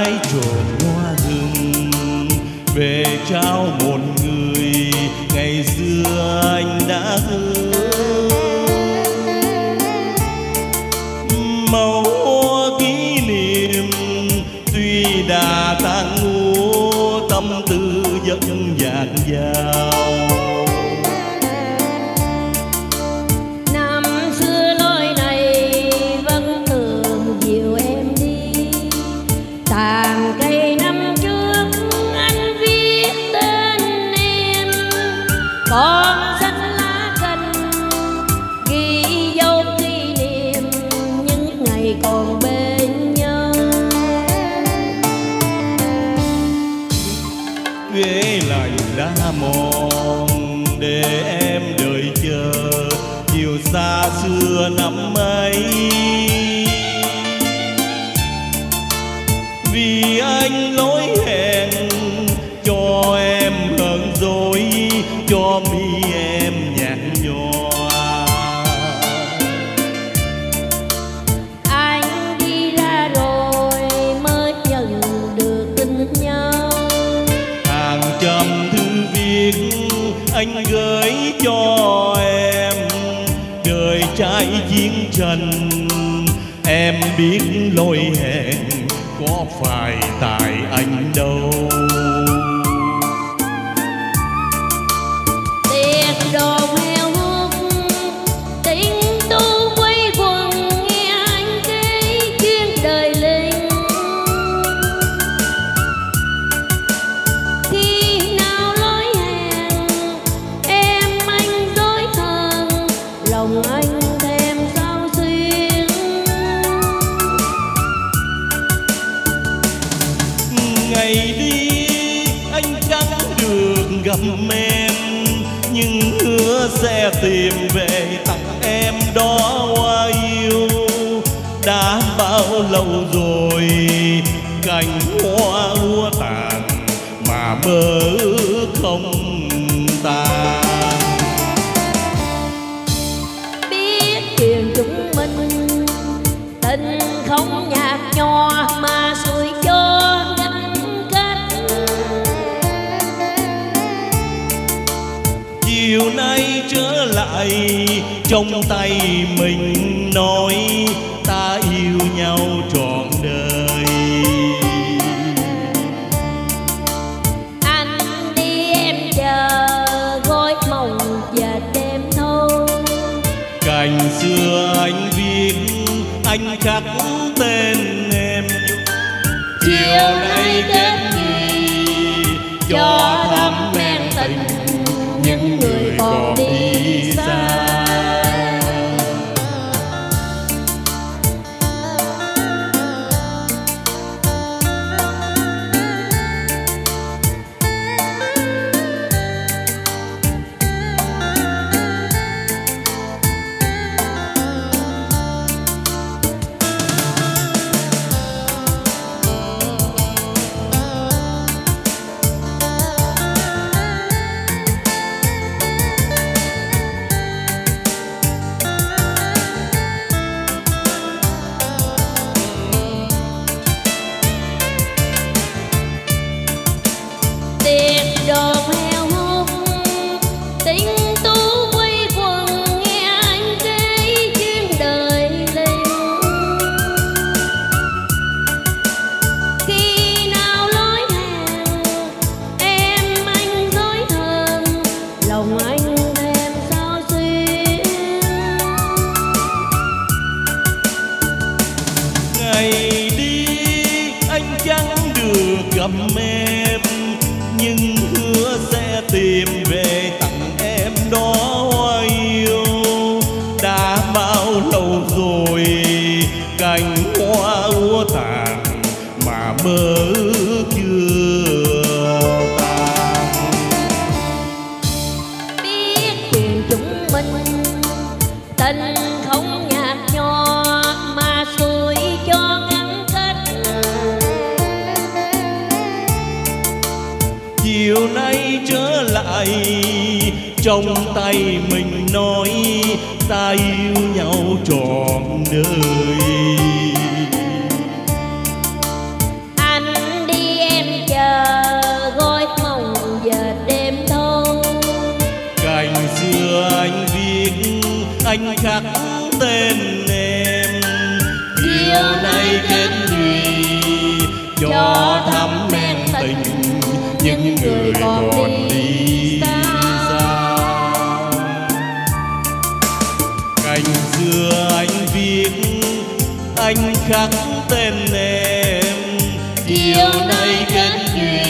hái trộm hoa rừng? Về trao một người ngày xưa anh đã hứa. Đã mòn để em đợi chờ. Chiều xa xưa năm em biết lỗi hẹn có phải tại anh đâu. Gặp em, nhưng hứa sẽ tìm về tặng em đó hoa yêu. Đã bao lâu rồi, cành hoa úa tàn mà mơ không tàn. Biết tiền chúng mình, tình không nhạt nhòa mà trong tay mình nói ta yêu nhau trọn đời. Anh đi em chờ gối mộng và đêm thâu cành xưa anh viết anh khắc tên em. Chiều nay kết gì cho thắm men tình. những nhưng hứa sẽ tìm về tặng em đó hoa yêu. Đã bao lâu rồi cành hoa úa tàn mà mơ trong tay mình nói ta yêu nhau trọn đời. Anh đi em chờ gói mong giờ đêm thâu cành xưa anh viết anh khắc tên em. Điều này kết duyên cho thắm men tình những người còn đi. Anh khắc tên em. Chiều nay kết duy